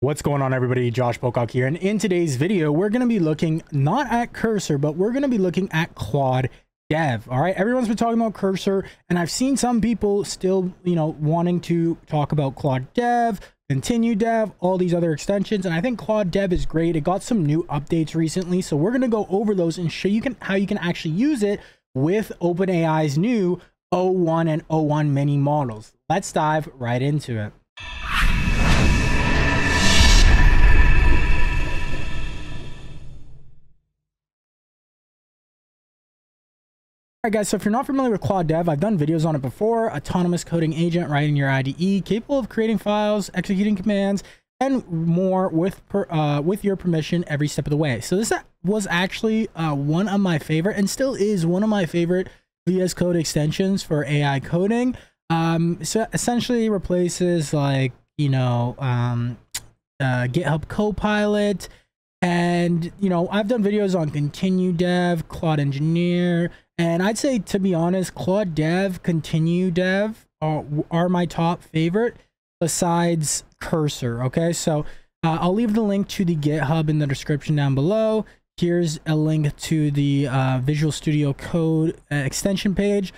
What's going on everybody, Josh Pocock here, and in today's video, we're going to be looking not at Cursor, but we're going to be looking at Claude Dev. All right, everyone's been talking about Cursor, and I've seen some people still, you know, wanting to talk about Claude Dev, Continue Dev, all these other extensions, and I think Claude Dev is great. It got some new updates recently, so we're going to go over those and show you can how you can actually use it with OpenAI's new O1 and O1 mini models. Let's dive right into it. Alright guys, so if you're not familiar with Claude Dev, I've done videos on it before. Autonomous coding agent right in your IDE, capable of creating files, executing commands, and more with per, uh, with your permission every step of the way. So this was actually uh, one of my favorite, and still is one of my favorite VS Code extensions for AI coding. Um, so essentially replaces like, you know, um, uh, GitHub Copilot, and you know, I've done videos on Continue Dev, Claude Engineer, and I'd say, to be honest, Claude Dev, Continue Dev are, are my top favorite besides Cursor. Okay, so uh, I'll leave the link to the GitHub in the description down below. Here's a link to the uh, Visual Studio Code uh, extension page.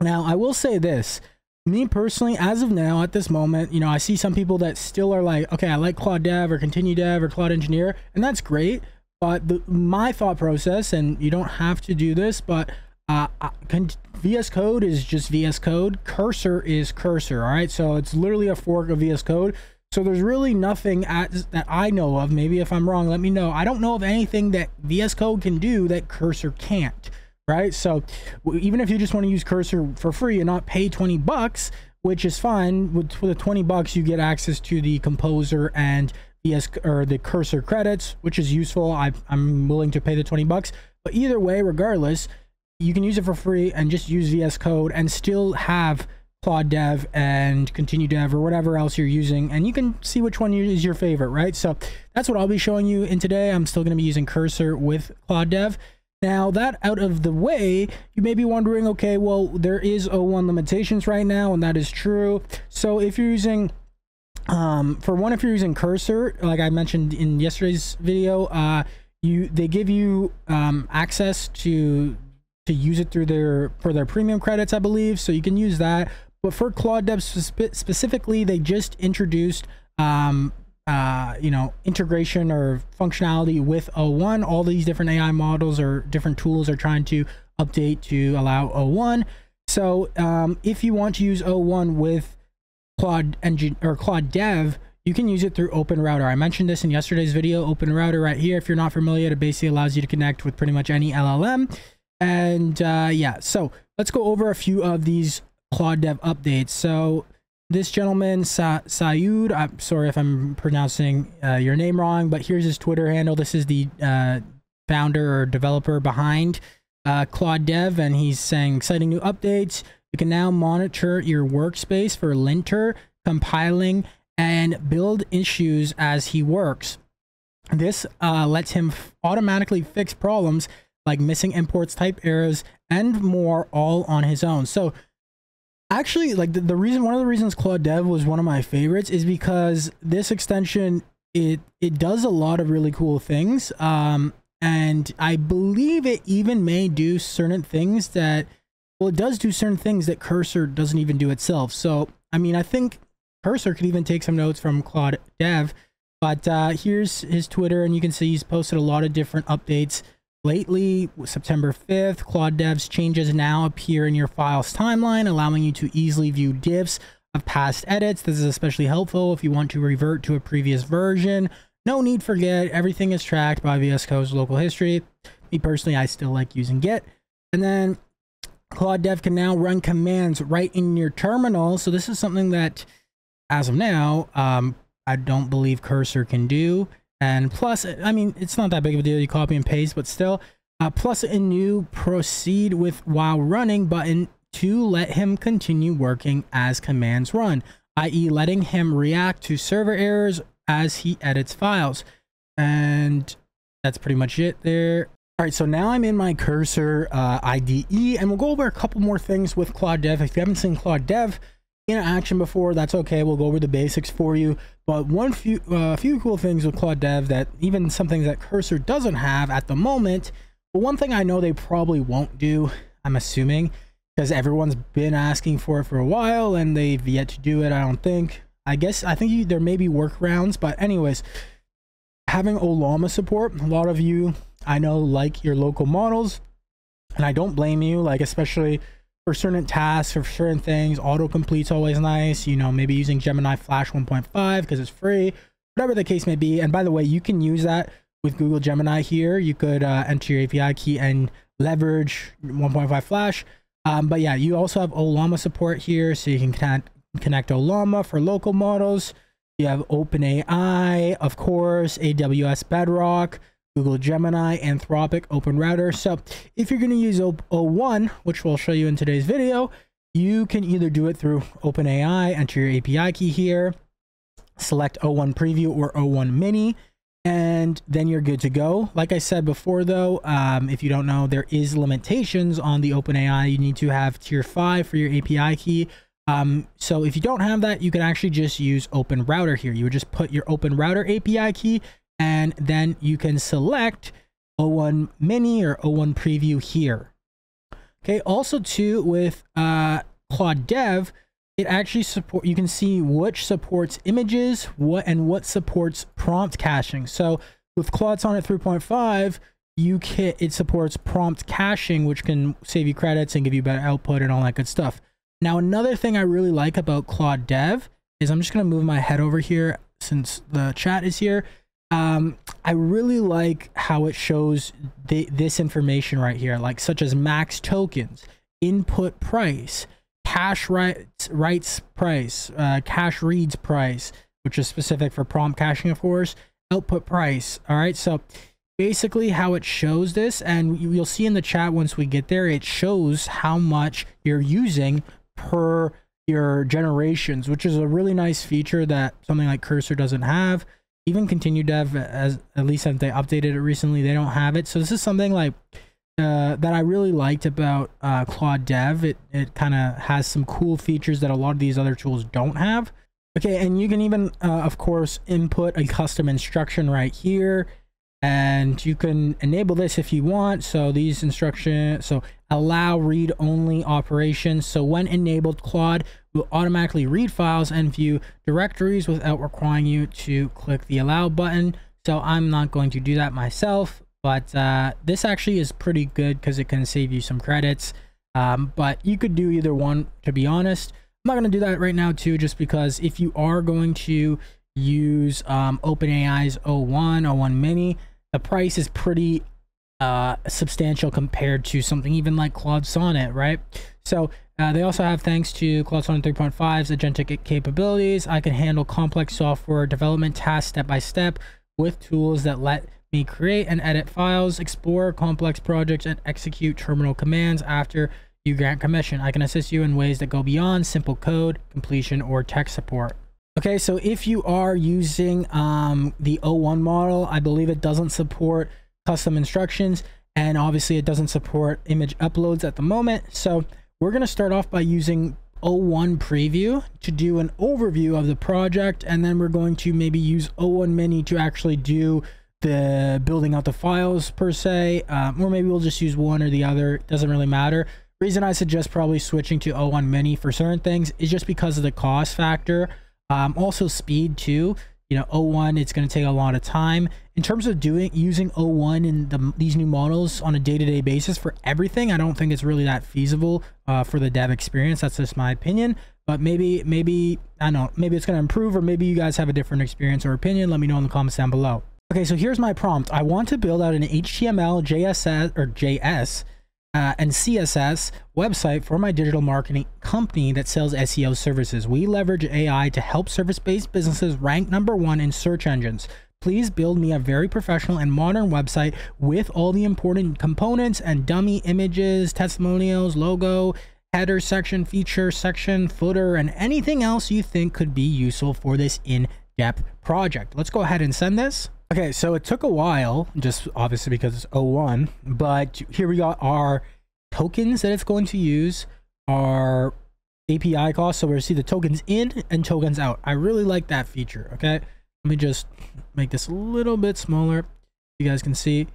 Now, I will say this. Me personally, as of now, at this moment, you know, I see some people that still are like, okay, I like Claude Dev or Continue Dev or Claude Engineer, and that's great. But the, my thought process, and you don't have to do this, but uh, VS Code is just VS Code. Cursor is Cursor. All right, so it's literally a fork of VS Code. So there's really nothing at, that I know of. Maybe if I'm wrong, let me know. I don't know of anything that VS Code can do that Cursor can't. Right. So even if you just want to use Cursor for free and not pay 20 bucks, which is fine, with for the 20 bucks you get access to the Composer and VS or the cursor credits, which is useful. I, I'm willing to pay the 20 bucks. But either way, regardless, you can use it for free and just use VS Code and still have Claude Dev and Continue Dev or whatever else you're using. And you can see which one is your favorite, right? So that's what I'll be showing you in today. I'm still going to be using Cursor with Claude Dev. Now that out of the way, you may be wondering, okay, well, there is O1 limitations right now, and that is true. So if you're using um, for one, if you're using cursor, like I mentioned in yesterday's video, uh, you they give you um, access to to use it through their for their premium credits, I believe. So you can use that. But for Claude Dev spe specifically, they just introduced um, uh, you know integration or functionality with O1. All these different AI models or different tools are trying to update to allow O1. So um, if you want to use O1 with Claude Engine or Claude Dev, you can use it through Open Router. I mentioned this in yesterday's video. Open Router right here. If you're not familiar, it basically allows you to connect with pretty much any LLM. And uh, yeah, so let's go over a few of these Claude Dev updates. So this gentleman, Sa Sayud, I'm sorry if I'm pronouncing uh, your name wrong, but here's his Twitter handle. This is the uh, founder or developer behind uh, Claude Dev, and he's saying exciting new updates. You can now monitor your workspace for linter, compiling, and build issues as he works. This uh, lets him automatically fix problems like missing imports, type errors, and more all on his own. So actually, like the, the reason, one of the reasons Claude Dev was one of my favorites is because this extension, it, it does a lot of really cool things. Um, and I believe it even may do certain things that well, it does do certain things that Cursor doesn't even do itself. So, I mean, I think Cursor could even take some notes from Claude Dev. But uh, here's his Twitter, and you can see he's posted a lot of different updates lately. September 5th, Claude Dev's changes now appear in your file's timeline, allowing you to easily view diffs of past edits. This is especially helpful if you want to revert to a previous version. No need for Git. Everything is tracked by VS Code's local history. Me personally, I still like using Git. And then Claude Dev can now run commands right in your terminal. So this is something that, as of now, um, I don't believe Cursor can do. And plus, I mean, it's not that big of a deal. You copy and paste, but still. Uh, plus a new proceed with while running button to let him continue working as commands run, i.e. letting him react to server errors as he edits files. And that's pretty much it there. All right, so now I'm in my cursor uh, IDE, and we'll go over a couple more things with Claude Dev. If you haven't seen Claude Dev, in action before, that's okay. We'll go over the basics for you. But one few uh, few cool things with Claude Dev that even some things that Cursor doesn't have at the moment. But one thing I know they probably won't do, I'm assuming, because everyone's been asking for it for a while and they've yet to do it. I don't think. I guess I think you, there may be workarounds, but anyways, having Ollama support. A lot of you I know like your local models, and I don't blame you. Like especially for certain tasks for certain things. Autocomplete's always nice. You know, maybe using Gemini Flash 1.5 because it's free, whatever the case may be. And by the way, you can use that with Google Gemini here. You could uh, enter your API key and leverage 1.5 Flash. Um, but yeah, you also have Ollama support here, so you can connect, connect Ollama for local models. You have OpenAI, of course, AWS Bedrock, Google Gemini, Anthropic, Open Router. So if you're going to use O1, which we'll show you in today's video, you can either do it through OpenAI, enter your API key here, select O1 Preview or O1 Mini, and then you're good to go. Like I said before, though, um, if you don't know, there is limitations on the OpenAI. You need to have tier 5 for your API key. Um, so if you don't have that, you can actually just use Open Router here. You would just put your Open Router API key and then you can select O1 Mini or O1 Preview here. Okay, also too with uh, Claude Dev, it actually support you can see which supports images, what and what supports prompt caching. So with Claude Sonnet 3.5, you can it supports prompt caching, which can save you credits and give you better output and all that good stuff. Now, another thing I really like about Claude Dev is I'm just gonna move my head over here since the chat is here um, I really like how it shows this information right here, like such as max tokens, input price, cache writes, writes price, uh, cache reads price, which is specific for prompt caching, of course, output price. All right, so basically how it shows this, and you'll see in the chat once we get there, it shows how much you're using per your generations, which is a really nice feature that something like Cursor doesn't have even continue dev as at least if they updated it recently they don't have it. So this is something like uh, that i really liked about uh, claude dev. It it kind of has some cool features that a lot of these other tools don't have. Okay and you can even uh, of course input a custom instruction right here. And you can enable this if you want. So these instructions so allow read only operations. So when enabled claude will automatically read files and view directories without requiring you to click the allow button. So i'm not going to do that myself but uh, this actually is pretty good because it can save you some credits. Um, but you could do either one to be honest. I'm not going to do that right now too just because if you are going to use um, openai's o1 o1 mini the price is pretty uh, substantial compared to something even like Claude Sonnet, right? So uh, they also have, thanks to Claude Sonnet 3.5's agentic capabilities, I can handle complex software development tasks step by step with tools that let me create and edit files, explore complex projects, and execute terminal commands after you grant commission. I can assist you in ways that go beyond simple code, completion, or tech support. Okay, so if you are using um, the O1 model, I believe it doesn't support custom instructions and obviously it doesn't support image uploads at the moment. So we're going to start off by using O1 preview to do an overview of the project and then we're going to maybe use O1 mini to actually do the building out the files per se um, or maybe we'll just use one or the other it doesn't really matter reason i suggest probably switching to o1 mini for certain things is just because of the cost factor um, also speed too. You know, O1, it's going to take a lot of time. In terms of doing using O1 in the, these new models on a day-to-day -day basis for everything, I don't think it's really that feasible uh, for the dev experience. That's just my opinion. But maybe, maybe, I don't know, maybe it's going to improve or maybe you guys have a different experience or opinion. Let me know in the comments down below. Okay, so here's my prompt. I want to build out an HTML, JSS, or JS uh, and CSS website for my digital marketing company that sells SEO services. We leverage AI to help service-based businesses rank number one in search engines. Please build me a very professional and modern website with all the important components and dummy images, testimonials, logo, header section, feature section, footer, and anything else you think could be useful for this in-depth project. Let's go ahead and send this. Okay, so it took a while, just obviously because it's O1, but here we got our tokens that it's going to use, our API cost. So we're see the tokens in and tokens out. I really like that feature. Okay. Let me just make this a little bit smaller. You guys can see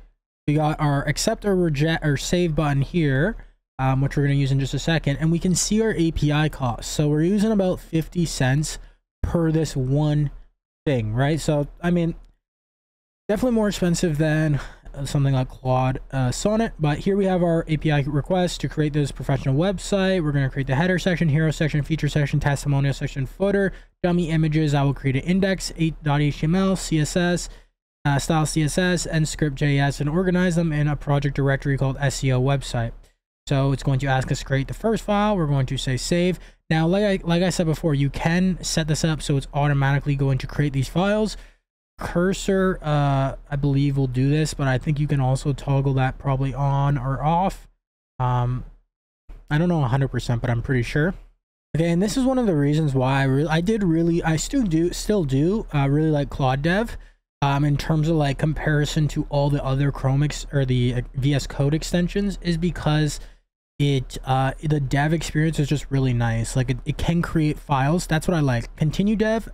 we got our accept or reject or save button here, um, which we're going to use in just a second. And we can see our API cost. So we're using about 50 cents per this one thing, right? So, I mean, definitely more expensive than uh, something like Claude uh, Sonnet. But here we have our API request to create this professional website. We're going to create the header section, hero section, feature section, testimonial section, footer, dummy images. I will create an index, 8.html, CSS, uh, style CSS, and script.js and organize them in a project directory called SEO website. So it's going to ask us to create the first file. We're going to say save. Now, like I, like I said before, you can set this up so it's automatically going to create these files cursor uh i believe will do this but i think you can also toggle that probably on or off. Um i don't know 100 percent but i'm pretty sure. Okay and this is one of the reasons why i really i did really i still do still do uh really like claude dev um in terms of like comparison to all the other chrome or the uh, vs code extensions is because it uh the dev experience is just really nice. Like it, it can create files. That's what i like. Continue dev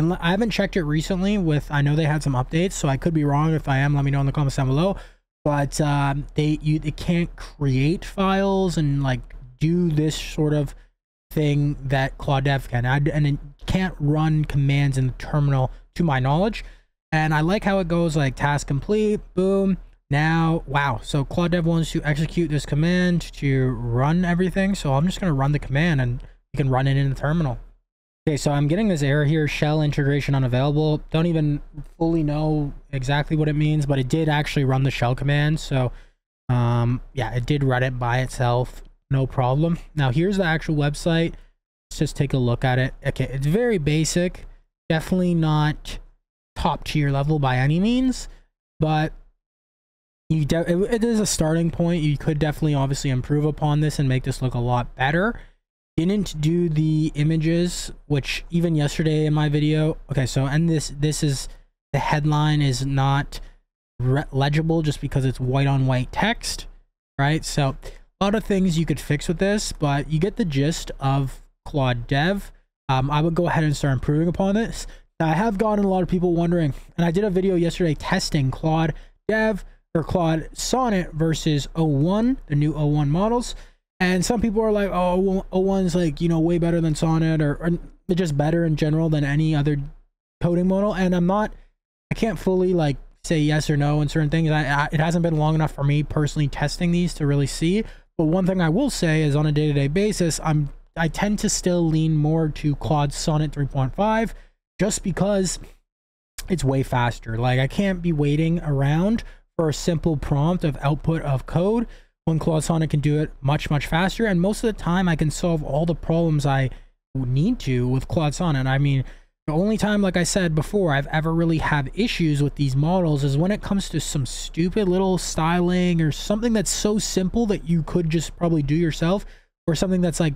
and I haven't checked it recently with, I know they had some updates, so I could be wrong. If I am, let me know in the comments down below. But um, they, you, they can't create files and like do this sort of thing that Claude Dev can. I, and it can't run commands in the terminal to my knowledge. And I like how it goes like task complete, boom. Now, wow. So Claude Dev wants to execute this command to run everything. So I'm just going to run the command and you can run it in the terminal. Okay, so I'm getting this error here, shell integration unavailable. Don't even fully know exactly what it means, but it did actually run the shell command. So um, yeah, it did run it by itself, no problem. Now here's the actual website. Let's just take a look at it. Okay, it's very basic, definitely not top tier level by any means, but you it, it is a starting point. You could definitely obviously improve upon this and make this look a lot better didn't do the images which even yesterday in my video okay so and this this is the headline is not legible just because it's white on white text right? So a lot of things you could fix with this but you get the gist of claude dev. Um, i would go ahead and start improving upon this. Now, i have gotten a lot of people wondering and i did a video yesterday testing claude dev or claude sonnet versus O1 the new O1 models and some people are like, oh, O1's like, you know, way better than Sonnet or, or just better in general than any other coding model. And I'm not, I can't fully like say yes or no on certain things. I, I, it hasn't been long enough for me personally testing these to really see. But one thing I will say is on a day-to-day -day basis, I'm I tend to still lean more to Claude Sonnet 3.5 just because it's way faster. Like I can't be waiting around for a simple prompt of output of code when Claude Sonnet can do it much, much faster. And most of the time, I can solve all the problems I need to with Claude Sonnet. I mean, the only time, like I said before, I've ever really had issues with these models is when it comes to some stupid little styling or something that's so simple that you could just probably do yourself or something that's like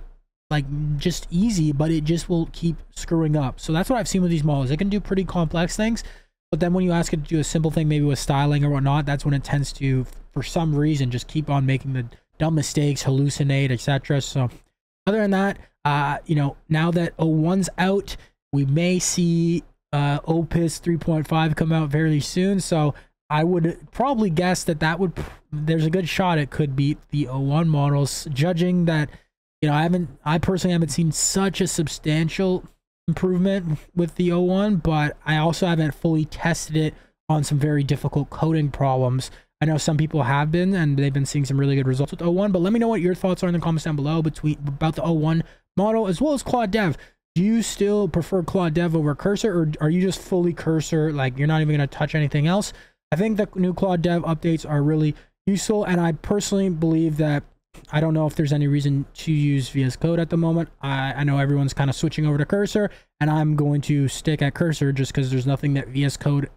like just easy but it just will keep screwing up so that's what i've seen with these models it can do pretty complex things but then when you ask it to do a simple thing, maybe with styling or whatnot, that's when it tends to, for some reason, just keep on making the dumb mistakes, hallucinate, etc. So other than that, uh, you know, now that O1's out, we may see uh, Opus 3.5 come out very soon. So I would probably guess that that would, there's a good shot it could beat the O1 models, judging that, you know, I haven't, I personally haven't seen such a substantial improvement with the O1, but I also haven't fully tested it on some very difficult coding problems. I know some people have been, and they've been seeing some really good results with O1, but let me know what your thoughts are in the comments down below between about the O1 model as well as Claude Dev. Do you still prefer Claude Dev over Cursor, or are you just fully Cursor, like you're not even going to touch anything else? I think the new Claude Dev updates are really useful, and I personally believe that I don't know if there's any reason to use VS Code at the moment. I, I know everyone's kind of switching over to Cursor, and I'm going to stick at Cursor just because there's nothing that VS Code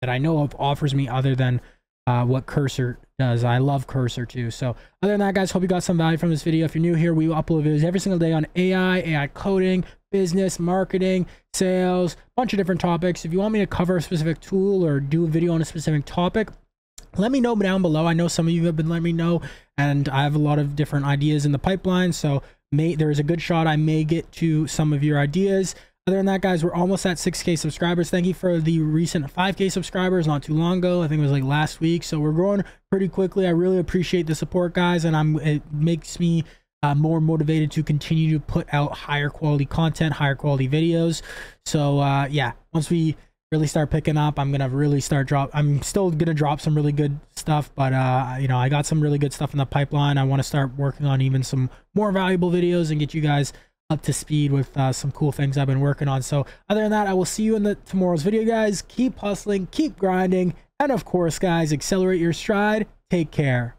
that I know of offers me other than uh, what Cursor does. I love Cursor too. So other than that, guys, hope you got some value from this video. If you're new here, we upload videos every single day on AI, AI coding, business, marketing, sales, bunch of different topics. If you want me to cover a specific tool or do a video on a specific topic, let me know down below. I know some of you have been letting me know, and I have a lot of different ideas in the pipeline. So may there is a good shot I may get to some of your ideas. Other than that, guys, we're almost at 6K subscribers. Thank you for the recent 5K subscribers not too long ago. I think it was like last week. So we're growing pretty quickly. I really appreciate the support, guys, and I'm it makes me uh, more motivated to continue to put out higher quality content, higher quality videos. So uh, yeah, once we really start picking up, I'm gonna really start drop. I'm still gonna drop some really good stuff, but uh, you know, I got some really good stuff in the pipeline. I want to start working on even some more valuable videos and get you guys up to speed with uh, some cool things I've been working on. So other than that, I will see you in the tomorrow's video, guys. Keep hustling, keep grinding, and of course, guys, accelerate your stride. Take care.